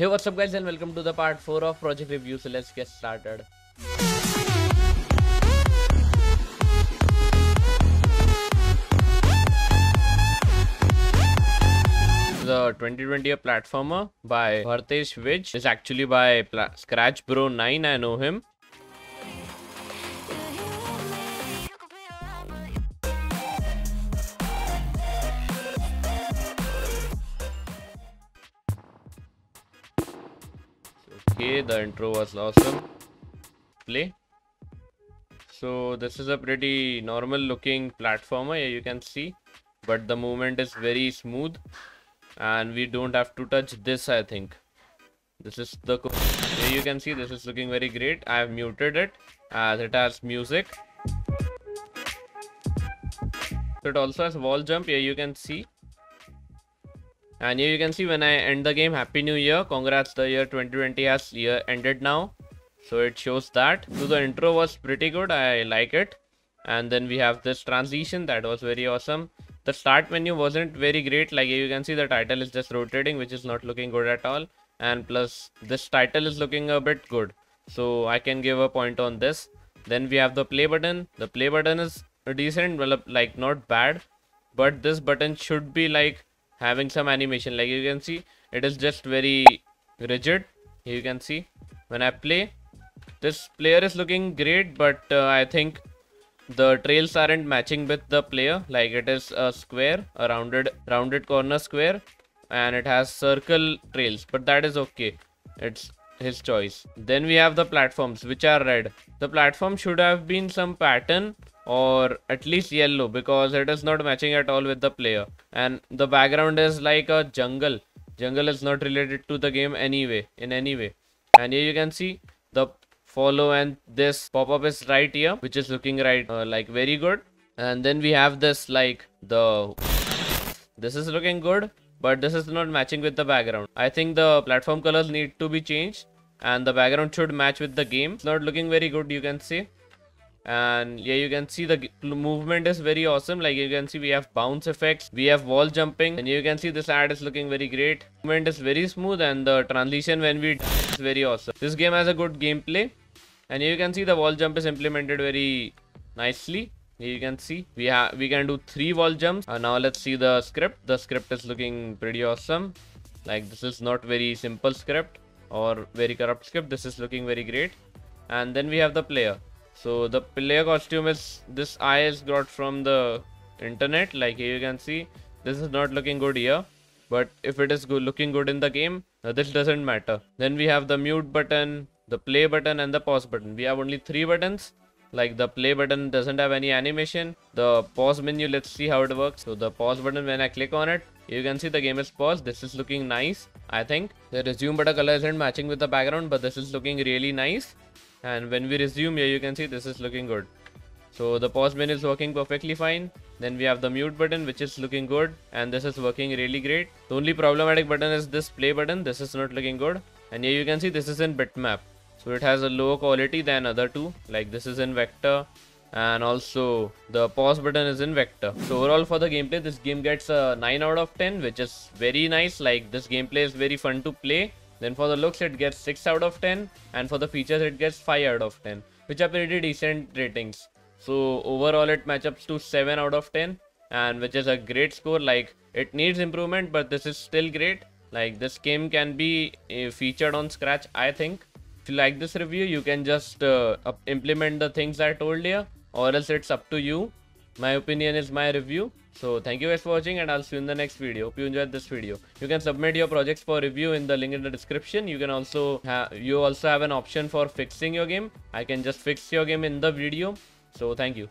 Hey, what's up, guys, and welcome to the part 4 of Project Review. So, let's get started. The 2020 platformer by Bhartesh Vij is actually by Pla- Scratch Bro 9. I know him. Okay, the intro was awesome. Play. So this is a pretty normal looking platformer, yeah, you can see, but the movement is very smooth, and we don't have to touch this. I think this is the. Here you can see this is looking very great. I have muted it as it has music. So it also has wall jump. Here you can see and here you can see when I end the game, Happy New Year. Congrats, the year 2020 has year ended now. So it shows that. So the intro was pretty good. I like it. And then we have this transition that was very awesome. The start menu wasn't very great. Like you can see the title is just rotating, which is not looking good at all. And plus this title is looking a bit good. So I can give a point on this. Then we have the play button. The play button is decent, well, like not bad. But this button should be like having some animation. Like you can see it is just very rigid. Here you can see when i play this player is looking great but uh, i think the trails aren't matching with the player. Like it is a square a rounded rounded corner square and it has circle trails but that is okay. It's his choice. Then we have the platforms which are red. The platform should have been some pattern or at least yellow because it is not matching at all with the player. And the background is like a jungle. Jungle is not related to the game anyway in any way. And here you can see the follow and this pop-up is right here which is looking right uh, like very good. And then we have this like the this is looking good but this is not matching with the background. I think the platform colors need to be changed and the background should match with the game. It's not looking very good you can see and yeah you can see the movement is very awesome. Like you can see we have bounce effects we have wall jumping and you can see this ad is looking very great. Movement is very smooth and the transition when we is very awesome. This game has a good gameplay and you can see the wall jump is implemented very nicely. Here you can see we have we can do three wall jumps. And now let's see the script. The script is looking pretty awesome. Like this is not very simple script or very corrupt script. This is looking very great. And then we have the player so the player costume is this eye is got from the internet. Like here you can see this is not looking good here. But if it is looking good in the game uh, this doesn't matter. Then we have the mute button the play button and the pause button. We have only three buttons. Like the play button doesn't have any animation. The pause menu let's see how it works. So the pause button when i click on it you can see the game is paused. This is looking nice i think. The resume button color isn't matching with the background but this is looking really nice and when we resume here you can see this is looking good. So the pause menu is working perfectly fine. Then we have the mute button which is looking good. And this is working really great. The only problematic button is this play button. This is not looking good. And here you can see this is in bitmap. So it has a lower quality than other two. Like this is in vector. And also the pause button is in vector. So overall for the gameplay this game gets a 9 out of 10 which is very nice. Like this gameplay is very fun to play then for the looks it gets 6 out of 10 and for the features it gets 5 out of 10 which are pretty decent ratings. So overall it matchups to 7 out of 10 and which is a great score. Like it needs improvement but this is still great. Like this game can be uh, featured on scratch i think. If you like this review you can just uh, implement the things i told here or else it's up to you my opinion is my review. So thank you guys for watching and i'll see you in the next video. Hope you enjoyed this video. You can submit your projects for review in the link in the description. You can also have you also have an option for fixing your game. I can just fix your game in the video. So thank you